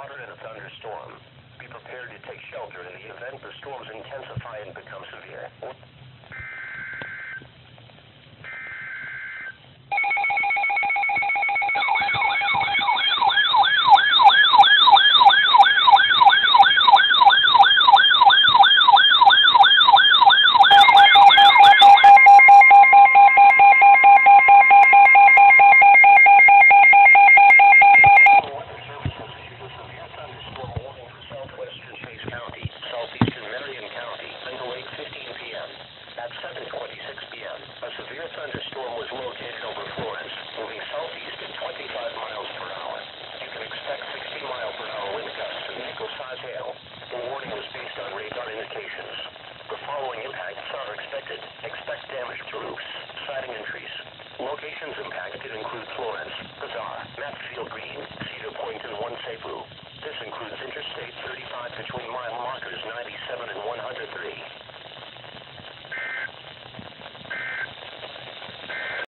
water in a thunderstorm. Be prepared to take shelter in the event the storms intensify and become severe. 7.26 p.m., a severe thunderstorm was located over Florence, moving southeast at 25 miles per hour. You can expect 60 mile per hour wind gusts and nickel-size hail. The warning was based on radar indications. The following impacts are expected. Expect damage to roofs, siding and trees. Locations impacted include Florence, Bazaar, Matfield Green, Cedar Point, and One Sepu. This includes Interstate 35 between